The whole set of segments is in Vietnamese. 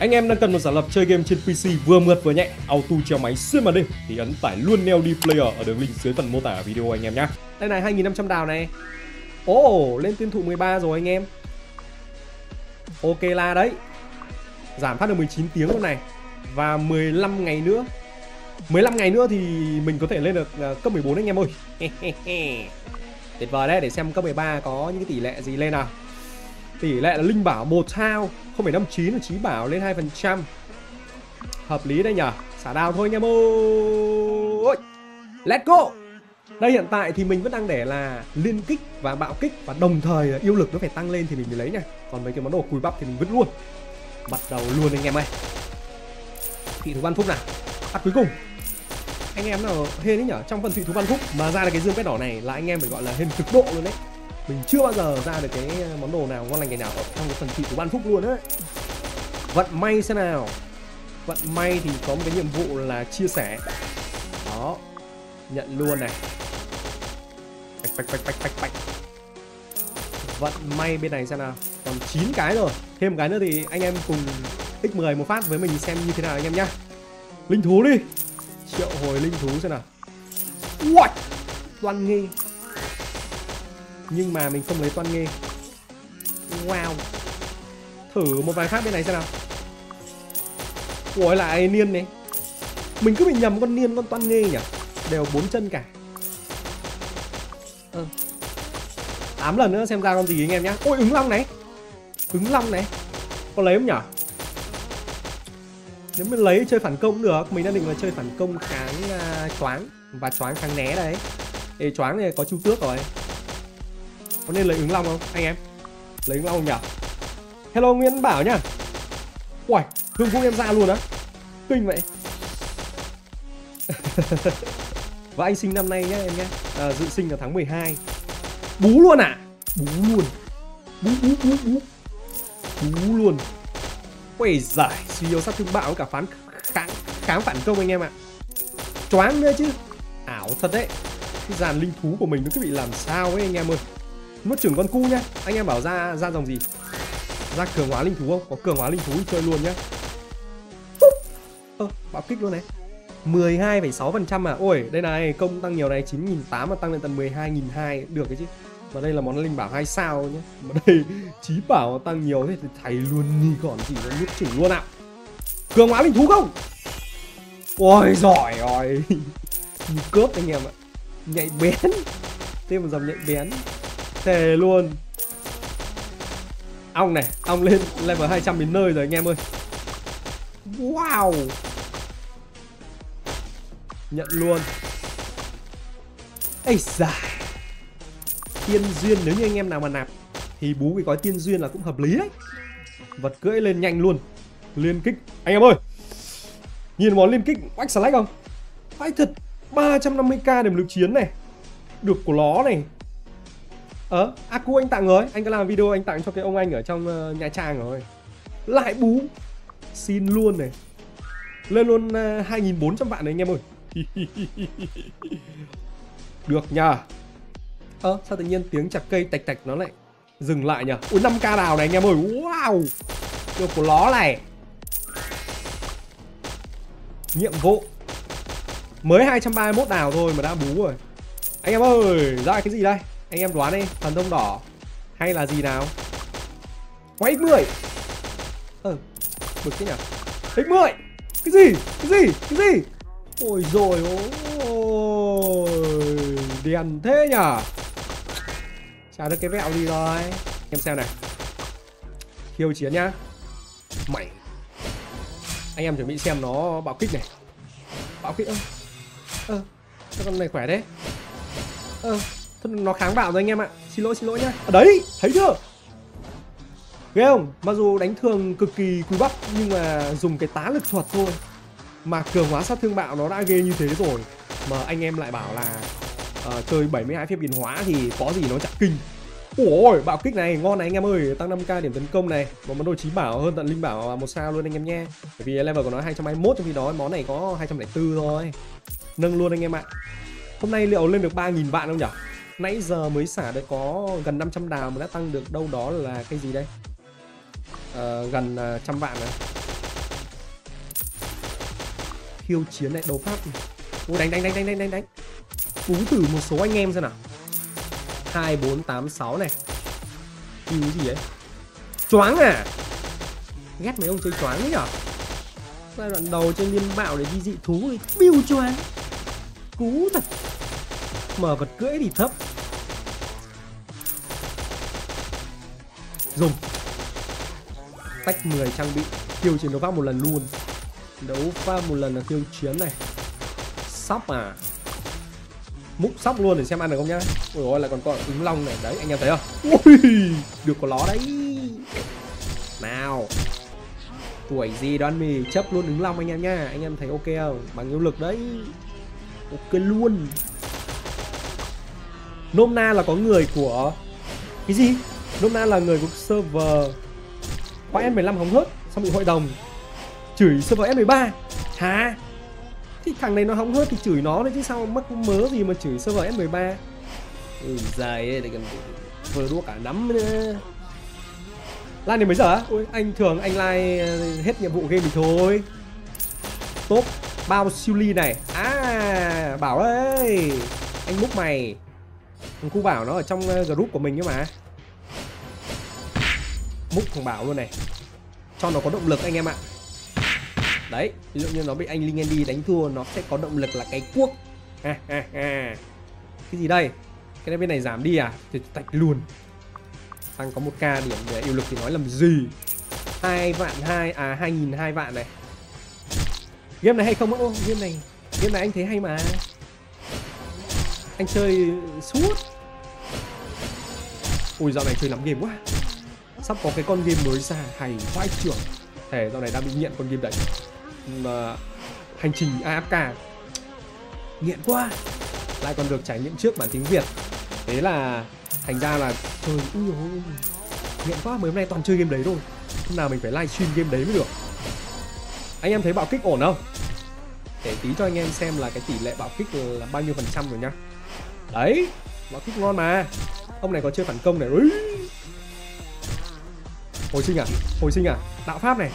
Anh em đang cần một giả lập chơi game trên PC vừa mượt vừa nhẹ, auto treo máy xuyên màn đêm thì ấn tải luôn Neo D Player ở đường link dưới phần mô tả video anh em nhé. Đây này 2500 đào này. Ồ, oh, lên tiên thụ 13 rồi anh em. Ok là đấy. Giảm phát được 19 tiếng luôn này. Và 15 ngày nữa 15 ngày nữa thì mình có thể lên được à, cấp 14 anh em ơi Tuyệt vời đấy để xem cấp 13 có những cái tỷ lệ gì lên nào Tỷ lệ là linh bảo một sao 0,59 là trí bảo lên 2% Hợp lý đây nhở? Xả đào thôi anh em ơi Let's go. Đây hiện tại thì mình vẫn đang để là liên kích và bạo kích Và đồng thời yêu lực nó phải tăng lên thì mình mới lấy nha. Còn mấy cái món đồ cùi bắp thì mình vứt luôn. Bắt đầu luôn anh em ơi. Thị thủ văn phúc nào? Bắt cuối cùng. Anh em nào hên ấy nhở? Trong phần thị thú văn phúc mà ra được cái dương quét đỏ này là anh em phải gọi là hên cực độ luôn đấy mình chưa bao giờ ra được cái món đồ nào ngon lành cái nào ở trong cái phần thị của ban phúc luôn đấy vận may xem nào. Vận may thì có một cái nhiệm vụ là chia sẻ. Đó. Nhận luôn này. Bạch bạch bạch bạch bạch bạch. Vận may bên này xem nào. Còn 9 cái rồi. Thêm một cái nữa thì anh em cùng x10 một phát với mình xem như thế nào anh em nhá. Linh thú đi. Triệu hồi linh thú xem nào. What? Toan nghi. Nhưng mà mình không lấy toan nghê. Wow. Thử một vài khác bên này xem nào. Ủa lại niên này. Mình cứ bị nhầm con niên con toan nghê nhỉ? Đều bốn chân cả. Ờ. 8 lần nữa xem ra con gì anh em nhá. Ôi ứng long này. Ứng long này. Có lấy không nhỉ? Nếu mình lấy chơi phản công cũng được. Mình đang định là chơi phản công kháng uh, choáng. Và choáng kháng né đấy. Ê choáng này có chu tước rồi có nên lấy ứng long không anh em? Lấy ứng long không nhỉ? Hello nguyễn bảo nhá. Ui hương phúc em ra luôn á. Kinh vậy. Và anh sinh năm nay nhá em nhá. À, dự sinh là tháng 12 bú luôn à bú luôn. Bú bú bú bú. Bú luôn. Quẩy giải suy yếu sát thương bạo cả phán kháng, kháng phản công anh em ạ. Choáng nữa chứ. Ảo thật đấy. Cái dàn linh thú của mình nó cứ bị làm sao ấy anh em ơi. Nuốt trưởng con cu nhá. Anh em bảo ra ra dòng gì? Ra cường hóa linh thú không? Có cường hóa linh thú chơi luôn nhá. Ơ, bạo kích luôn này. 12,6% à? Ôi, đây này, công tăng nhiều này 9.800 mà tăng lên tận 12.200 Được cái chứ. Và đây là món linh bảo 2 sao nhé Mà đây trí bảo tăng nhiều thế thì thầy luôn đi còn chỉ có nút chỉnh luôn ạ. Cường hóa linh thú không? Ôi giỏi rồi Như cướp anh em ạ. Nhạy bén. Thêm một dòng nhạy bén. Thề luôn. Ong này Ong lên level 200 đến nơi rồi anh em ơi. Wow. Nhận luôn. Ây da. Tiên duyên, nếu như anh em nào mà nạp thì bú cái gói tiên duyên là cũng hợp lý đấy. Vật cưỡi lên nhanh luôn. Liên kích. Anh em ơi. Nhìn món liên kích oách slack không? Phải thật 350k điểm lực chiến này. Được của nó này ờ à, Aku anh tặng rồi anh có làm video anh tặng cho cái ông anh ở trong ờ, uh, nhà Trang rồi lại bú xin luôn này lên luôn ờ, uh, 2.400 vạn này anh em ơi được nhờ Ơ, sao tự nhiên tiếng chặt cây tạch tạch nó lại dừng lại nhờ Ui 5k đào này anh em ơi. Wow. Được của nó này. Nhiệm vụ. Mới 231 đào thôi mà đã bú rồi. Anh em ơi, ra cái gì đây? Anh em đoán đi, thần thông đỏ hay là gì nào? Quay x10. Ờ, bực thế nhỉ? X10. Cái gì? Cái gì? Cái gì? Ôi rồi ôi Đèn thế nhỉ Trả được cái vẹo đi rồi Em xem này Khiêu chiến nhá Mày Anh em chuẩn bị xem nó bạo kích này Bạo kích ơ Ơ con này khỏe đấy Ơ nó kháng bạo rồi anh em ạ. Xin lỗi xin lỗi nhá. À, Đấy Thấy chưa? Ghê không? Mặc dù đánh thường cực kỳ cùi bắp Nhưng mà dùng cái tá lực thuật thôi. Mà cường hóa sát thương bạo nó đã ghê như thế rồi. Mà anh em lại bảo là uh, chơi 72 phép biến hóa thì có gì nó chả kinh. Ôi, bạo kích này, ngon này anh em ơi, tăng 5k điểm tấn công này. Một món đồ trí bảo hơn tận linh bảo à, một sao luôn anh em nhé. Bởi vì level của nó 221 trong khi đó món này có 204 thôi. Nâng luôn anh em ạ. Hôm nay liệu lên được 3.000 vạn không nhỉ? Nãy giờ mới xả được có gần 500 đào mà đã tăng được đâu đó là cái gì đây? Ờ, à, gần trăm vạn này khiêu chiến lại đấu pháp Ui đánh đánh đánh đánh đánh đánh đánh. Cú thử một số anh em xem nào. 2, 4, 8, 6 này. Cứu gì ấy? Choáng à? Ghét mấy ông chơi choáng ấy nhở? Giai đoạn đầu trên liên bạo để đi dị thú thì Biêu choáng. Cú thật. Mở vật cưỡi thì thấp. Dùng. Tách 10 trang bị. Tiêu chiến đấu pháp một lần luôn. Đấu pháp một lần là tiêu chiến này. Sóc à. Múc sóc luôn để xem ăn được không nhá. Ôi ôi, lại còn có ứng long này. Đấy, anh em thấy không? Ui, Được có ló đấy. Nào. Tuổi gì đoán mì, chấp luôn ứng long anh em nhá. Anh em thấy ok không? Bằng yêu lực đấy. Ok luôn. Nôm na là có người của Cái gì? Nôm na là người của server Khoa S15 hóng hớt Xong bị hội đồng Chửi server S13 Hả? Thì thằng này nó hóng hớt thì chửi nó đấy chứ sao mắc mớ gì mà chửi server S13 Ừ dài ấy, còn vừa đua cả nắm nữa. Like này mấy giờ á? Ôi, anh thường anh like ờ, hết nhiệm vụ game thì thôi. Top bao siêu ly này. À, Bảo ơi. Anh múc mày. Thằng cu Bảo nó ở trong ờ, group của mình cơ mà Múc thằng Bảo luôn này. Cho nó có động lực anh em ạ. Đấy ví dụ như nó bị anh linh andy đánh thua nó sẽ có động lực là cái cuốc. Ha, ha, ha. cái gì đây? Cái này bên này giảm đi à? Thì tạch luôn. Tăng có một k điểm để yêu lực thì nói làm gì? Hai vạn hai à hai nghìn hai vạn này. Game này hay không ô game này game này anh thấy hay mà. Anh chơi suốt. Ui dạo này chơi lắm game quá sắp có cái con game mới ra hay vãi trưởng. Thể dạo này đang bị nghiện con game đấy. Mà hành trình AFK nghiện quá. Lại còn được trải nghiệm trước bản tiếng Việt. Thế là thành ra là, trời ui ôi. Nghiện quá, mấy hôm nay toàn chơi game đấy thôi. Hôm nào mình phải livestream game đấy mới được. Anh em thấy bạo kích ổn không? Để tí cho anh em xem là cái tỷ lệ bạo kích là bao nhiêu phần trăm rồi nhá. Đấy, bạo kích ngon mà. Ông này có chơi phản công này. Ui hồi sinh à? Hồi sinh à? Đạo pháp này.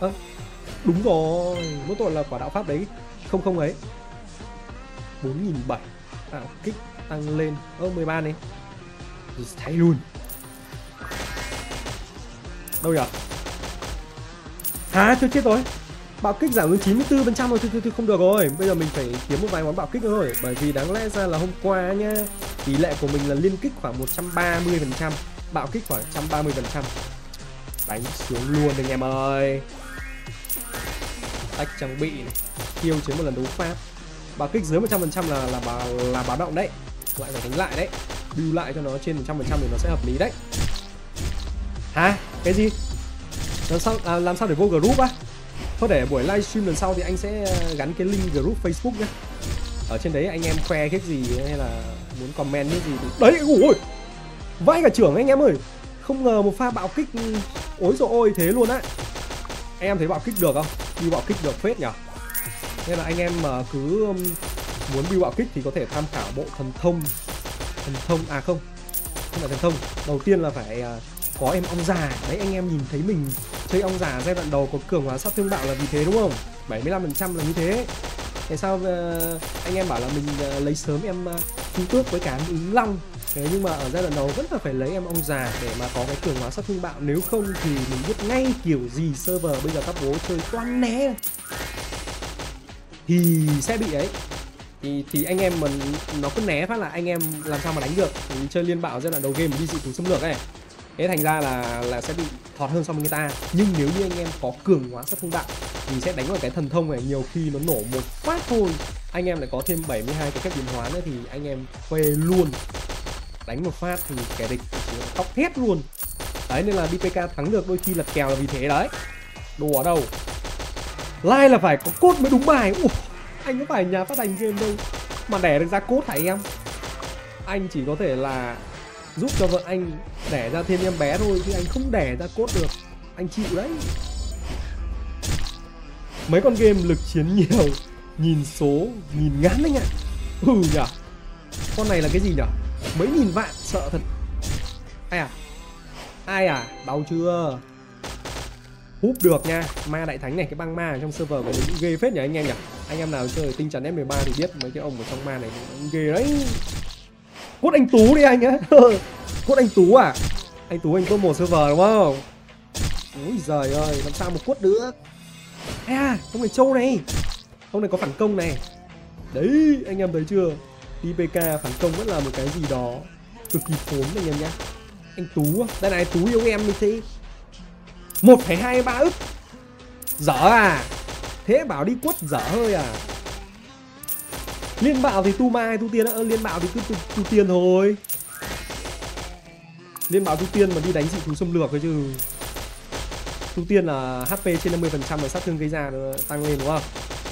Ơ à, Đúng rồi. Mỗi tội là quả đạo pháp đấy. Không không ấy. 4.700 Đạo à, kích tăng lên. Ơ 13 này. Thay luôn. Đâu nhở? Hả? Chưa chết rồi. Bạo kích giảm đến 94% rồi thôi, thôi, thôi không được rồi. Bây giờ mình phải kiếm một vài món bạo kích nữa rồi Bởi vì đáng lẽ ra là hôm qua nha Tỷ lệ của mình là liên kích khoảng 130% Bạo kích khoảng 130% Đánh xuống luôn anh em ơi. Tách trang bị này tiêu chiến một lần đấu pháp. Bạo kích dưới 100% là là bà là báo động đấy. Lại phải đánh lại đấy. Build lại cho nó trên 100% thì nó sẽ hợp lý đấy. Hả? Cái gì? Làm sao à, làm sao để vô group á? Thôi để buổi livestream lần sau thì anh sẽ gắn cái link group facebook nhé ở trên đấy anh em khoe cái gì hay là muốn comment cái gì thì đấy ui vãi cả trưởng anh em ơi. Không ngờ một pha bạo kích ối rồi ôi thế luôn á. Anh em thấy bạo kích được không? Đi bạo kích được phết nhỉ? Nên là anh em mà cứ um, muốn build bạo kích thì có thể tham khảo bộ thần thông. Thần thông à không không phải thần thông. Đầu tiên là phải à, có em ong già. Đấy anh em nhìn thấy mình chơi ong già giai đoạn đầu có cường hóa sát thương bạo là vì thế đúng không? 75% là như thế. Tại sao ờ, anh em bảo là mình ờ, lấy sớm em uh, trung tước với cả ứng long? Thế nhưng mà ở giai đoạn đầu vẫn là phải lấy em ông già để mà có cái cường hóa sát thương bạo. Nếu không thì mình biết ngay kiểu gì server bây giờ các bố chơi toan né. Thì sẽ bị ấy. Thì thì anh em mình nó cứ né phát là anh em làm sao mà đánh được. Mình chơi liên bạo giai đoạn đầu game đi dị thú xâm lược ấy. Thế thành ra là là sẽ bị thọt hơn so với người ta. Nhưng nếu như anh em có cường hóa sát thương bạo thì sẽ đánh vào cái thần thông này. Nhiều khi nó nổ một phát thôi. Anh em lại có thêm 72 cái phép biến hóa nữa thì anh em phê luôn đánh một phát thì kẻ địch khóc thét luôn. Đấy nên là DPK thắng được đôi khi lật kèo là vì thế đấy. Đồ ở đâu? Like là phải có cốt mới đúng bài. Ủa, anh có phải nhà phát hành game đâu? Mà đẻ được ra cốt hả anh em? Anh chỉ có thể là giúp cho vợ anh đẻ ra thêm em bé thôi chứ anh không đẻ ra cốt được. Anh chịu đấy. Mấy con game lực chiến nhiều nhìn số nhìn ngán anh ạ. Ừ nhở con này là cái gì nhở mấy nghìn vạn, sợ thật. Ai à? Ai à? Đau chưa? Húp được nha. Ma đại thánh này, cái băng ma ở trong server của mình ghê phết nhỉ anh em nhỉ? Anh em nào chơi tinh trần f 13 thì biết mấy cái ông ở trong ma này ghê đấy. Cốt anh tú đi anh á cốt anh tú à? Anh tú, anh có một server đúng không? Ui giời ơi, làm sao một quất được? À? Ông này trâu này. Ông này có phản công này. Đấy, anh em thấy chưa? IPK phản công vẫn là một cái gì đó cực kỳ phốn anh em nhá. Anh tú đây này tú yêu em như thế một phẩy hai ba ức. Dở à. Thế bảo đi quất dở hơi à. Liên bảo thì tu mai tu tiên ơ liên bảo thì cứ tu, tu tiên thôi. Liên bảo tu tiên mà đi đánh dị thú xâm lược thôi chứ. Tu tiên là hp trên 50% là sát thương gây ra tăng lên đúng không?